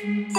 Oh.